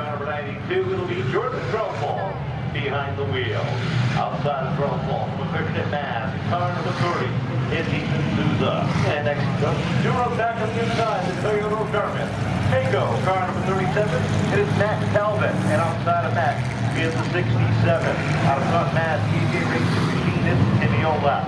car number 92, it'll be Jordan Drumfall behind the wheel. Outside of Drumfall, from Christian Mass, car number 30 is Ethan Souza. And next up, rows back on the inside, the Toyota Garmin. Mako, car number 37, it is Max Calvin. And outside of Max is the 67. Out of front, Mass, DJ Racing Machine is Timmy Ola.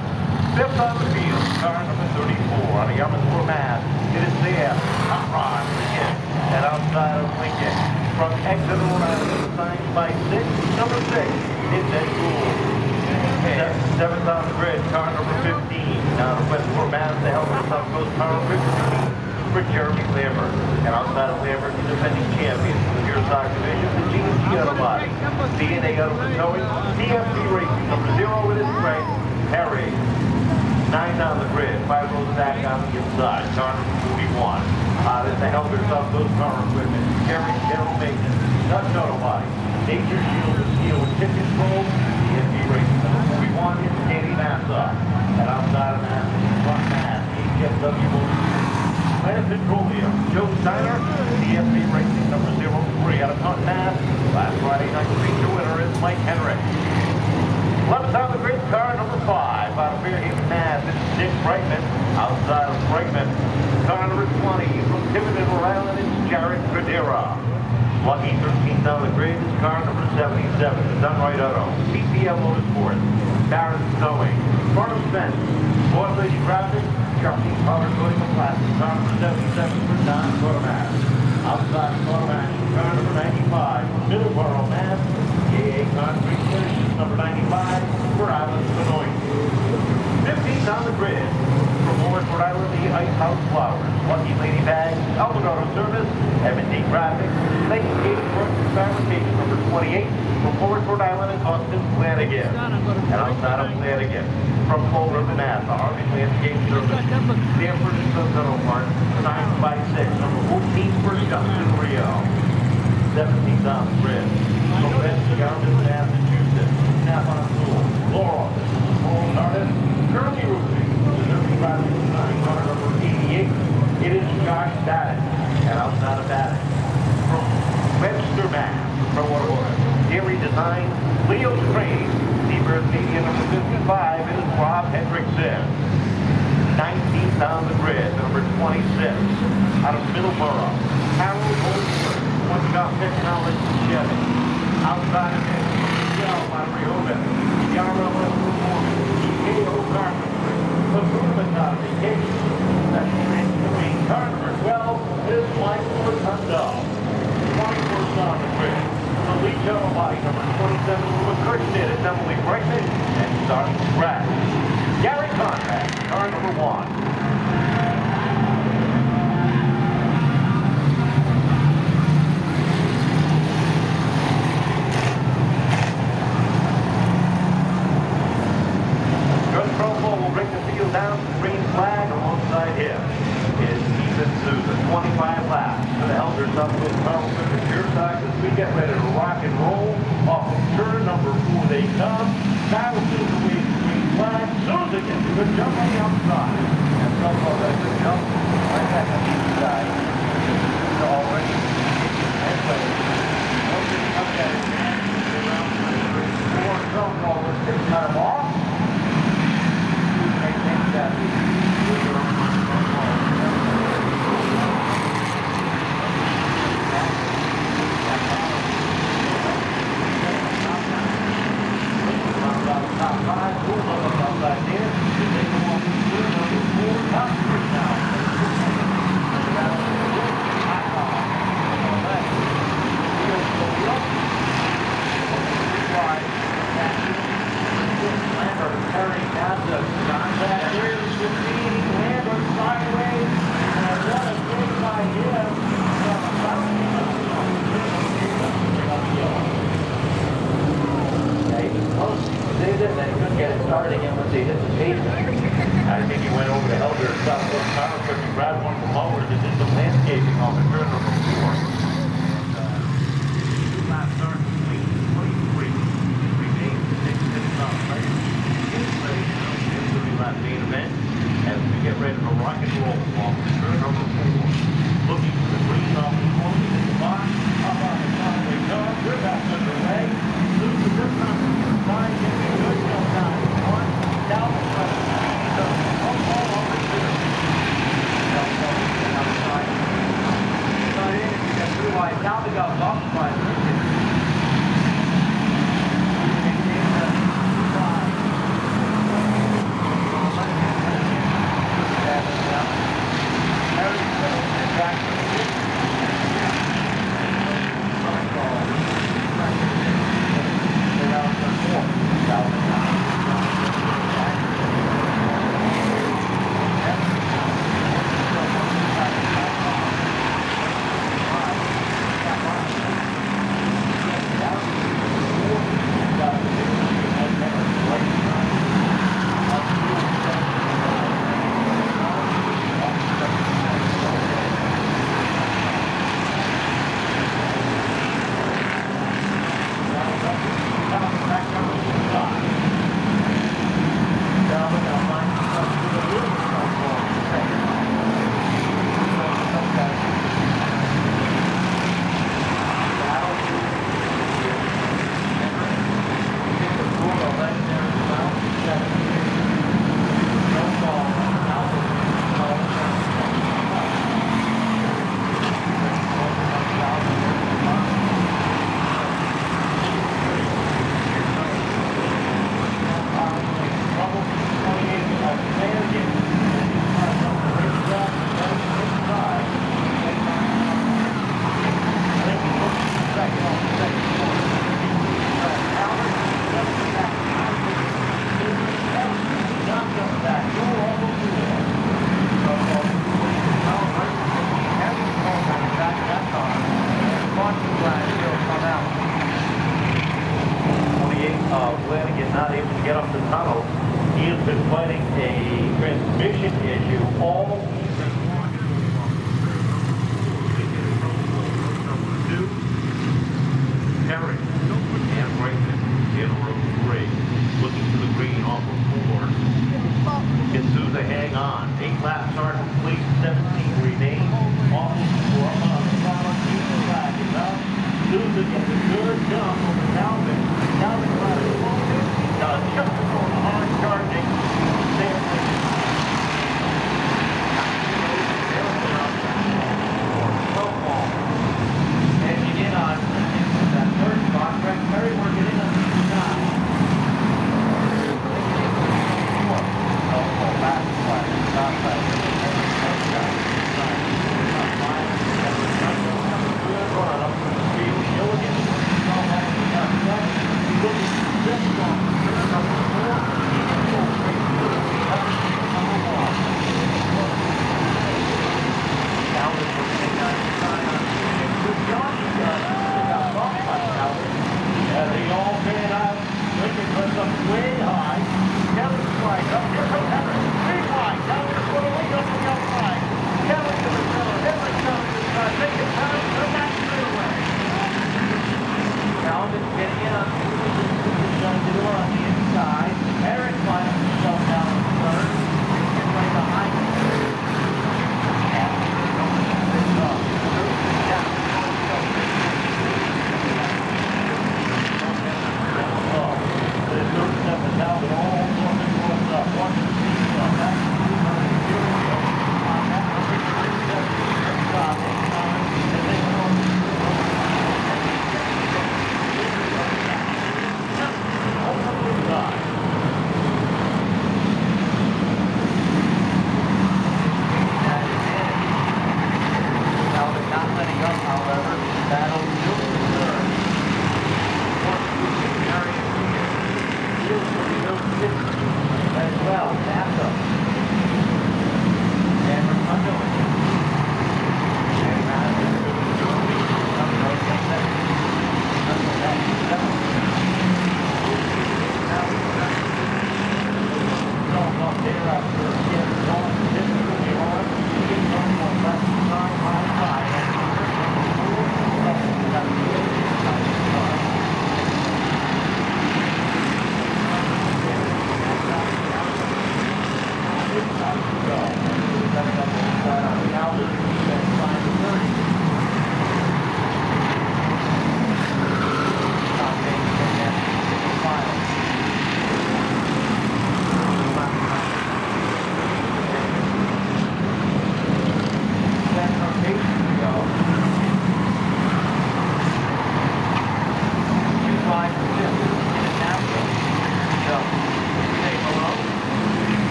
Fifth on the field, car number 34 on a Yamaha Mass. It is there, Hot Rod again. And outside of Lincoln, from exit around, signed by six, number six, it's Ed Gould. Seventh on the grid, car number 15. Now the Westport Mass, the helmet South Coast car number 15 for Jeremy Lambert. And outside of Lambert, the defending champion for the Pure Stock Division, the GMC Auto Body. DNA Auto Towing, DMC Racing, number zero with his Greg Harry. Nine down the grid, five rows back on the inside, car number 41. Uh, there's the helpers of those car equipment, carrying general maintenance, Auto Body, Nature Shield and Steel with tip control, DMV Racing, number 41 is Danny Massa. And outside of that, front mass, HFW Motors. Planet Petroleum, Joe Steiner, DMV Racing, number 03 out of mass. Last Friday night feature winner is Mike Henriques. Left on the grid, car number five, out of Fairhaven, Mass. It's Dick Brightman. Outside of Brightman, car number 20 from Tiverton, Rhode Island, it's Jared Cordera. Lucky 13th on the grid is car number 77, the Dunright Auto, PPL Motorsports, Barron Snowing, Farnham Spence, Boyd Lady Graphics, Sharpie Power Coating and Plastic, car number 77 for Don Quartermass. Outside of Quartermass, car number 95 from Middleborough, Mass. KA Concrete Finishes, number 95 for Island 15th on the grid from Morris, Rhode Island, the Ice House Flowers, Lucky Lady Bags, Albert Auto Service, M&D Graphics, Lake Gate Works Fabrication, number 28 from Morris, Rhode Island, and Austin Flanagan. And outside of Flanagan, from Fall River, Mass, the Harvey Landscape Service, Stanford and Auto Parts, 9 by 6, number 14 for Justin Rio. 17th on the grid. From Westchester, Massachusetts, Snap-on Tool, Laurel, Laurel Number 88. It is Josh Baddock, and Baddock, from Webster, Mass, from Waterwater, Dairy Design, Leo Trade, Seabird Media number 55, it is Rob Hendrickson. 19th on the grid, number 26, out of Middleborough, Harold Goldberg, One Technology Chevy. Outside of it, Michelle Monreoven, Yara West Performance, EKO Carpentry, Improvement Modification, that's Transforming Car number 12 is Michael Rotundo. 24th on the grid, the Leach Auto Body number 27 with Kirsten is Emily and scratch. Gary number one. Good Crowell will bring the field down to the green flag alongside him. Is Ethan Souza, 25 laps to the Elder Southwest Carlson and Pure Stock as we get ready to rock and roll off of turn number four. They come. Now Souza waves the green flag. Souza gets a good jump on the outside. once they hit the pavement. I think he went over to Elder Southwest Power Truck and grabbed one from over that did some landscaping on it. all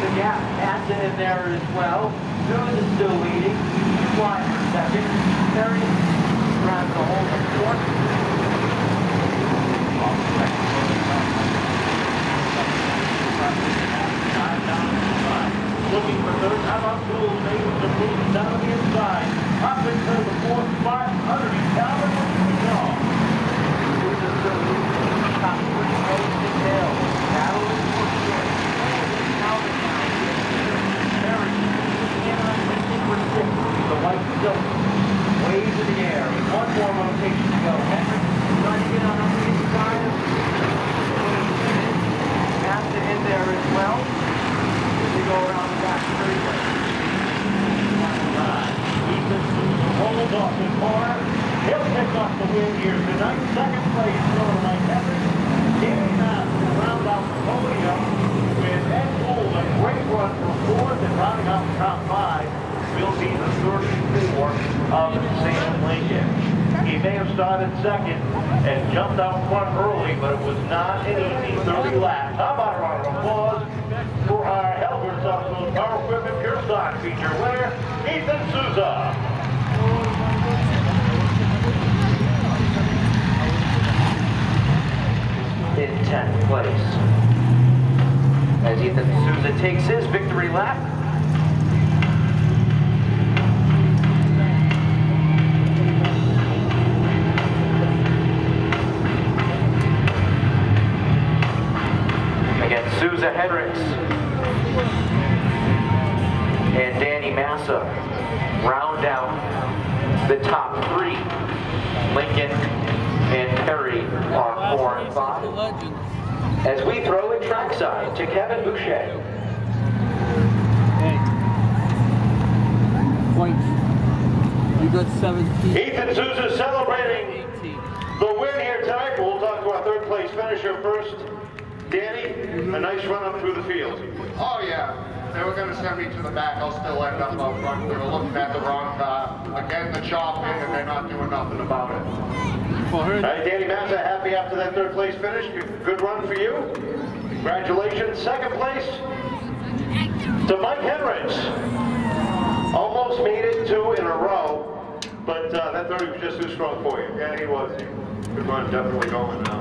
the gap. Massa in there as well. Cruz is still leading. Flying for second. Perry grabs the hold of. The inside. Looking for third. How about Gould? Able to move down the inside. Up into the fourth spot. Underneath Calvin. No. Cruz is still leading. Top three goes to Dale. Battling for short. Calvin now. Perry. Anaheim racing for six. The white silk. Waves in the air. One more rotation to go. Hendrick trying to get on the inside of Massa in there as well. As they go around the back straightaway. Ethan holds off his corner. He'll pick up the win here tonight. Second place for Mike Henriques. Danny Massa round out the podium with Ed Gould, a great run for fourth and rounding out the top five will be the 34 of Sam Lincoln. He may have started second and jumped out front early, but it was not an easy 30 laps. How about a round of applause for our Helgers Automotive Power Equipment Pure Stock feature winner, Ethan Souza. in 10th place. As Ethan Souza takes his victory lap. Throw it trackside to Kevin Boucher. Hey. Points. You got 17. Ethan Souza celebrating 18. the win here tonight. We'll talk to our third place finisher first. Danny, a nice run up through the field. Oh, yeah. They were gonna send me to the back, I'll still end up up front. We were looking at the wrong car. Again, the chop in and they're not doing nothing about it. For her, All right, Danny Massa, happy after that third place finish. Good- Good run for you. Congratulations. Second place to Mike Henriques. Almost made it two in a row, but uh, that 30 was just too strong for you. Yeah, he was. Good run, definitely going now.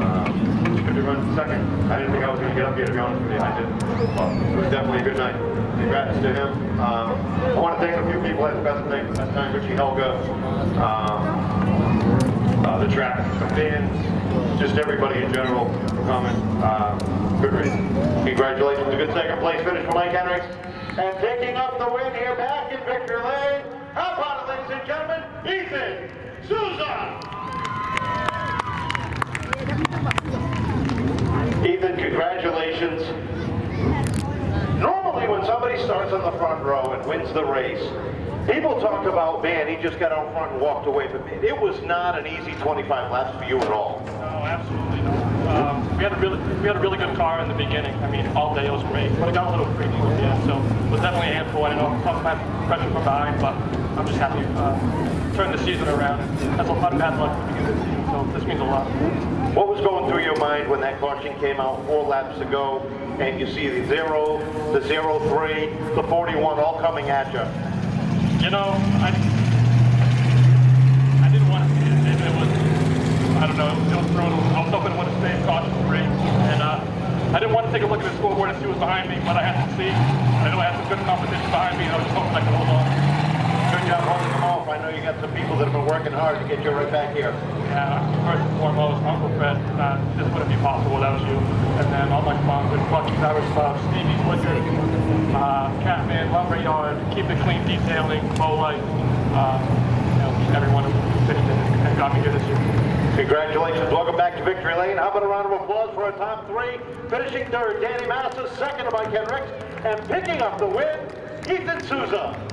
Um, Good to run second. I didn't think I was going to get up here, to be honest with you. I didn't. But it was definitely a good night. Congrats to him. Um, I want to thank a few people at the best thing last time, Richie Helga, um, uh, the track, the fans, just everybody in general for coming. Uh, good. Congratulations. A good second place finish for Mike Henriques. And taking up the win here back in Victory Lane. How about it, ladies and gentlemen? Ethan Souza. Ethan, congratulations. Normally, when somebody starts on the front row and wins the race, people talk about, man, he just got out front and walked away. But it was not an easy 25 laps for you at all. No, absolutely not. Um, we had a really we had a really good car in the beginning. I mean, all day it was great, but it got a little freaky at the end. So it was definitely a handful. I know tough time pressure from behind, but I'm just happy uh, turn the season around. That's a lot of bad luck at the beginning of the season, so this means a lot. What was going through your mind when that caution came out four laps ago and you see the zero, the zero three, the 41 all coming at you? You know, I I didn't want to see it. It, was I don't know. It was brutal. I was hoping it would have stayed caution free, and uh, I didn't want to take a look at the scoreboard and see what was behind me, but I had to see. I know I had some good competition behind me, and I was hoping I could hold on. Good job holding them off. I know you got some people that working hard to get you right back here. Yeah, first and foremost, Uncle Fred, uh, this wouldn't be possible without you. And then all my sponsors, Lucky Towers Club, Stevie's Liquor, uh, Catman, Lumberyard, Keep It Clean Detailing, Low Life, uh, you know, everyone who finished it and got me here this year. Congratulations. Welcome back to Victory Lane. How about a round of applause for our top three? Finishing third, Danny Massa, second by Ken Ricks, and picking up the win, Ethan Souza.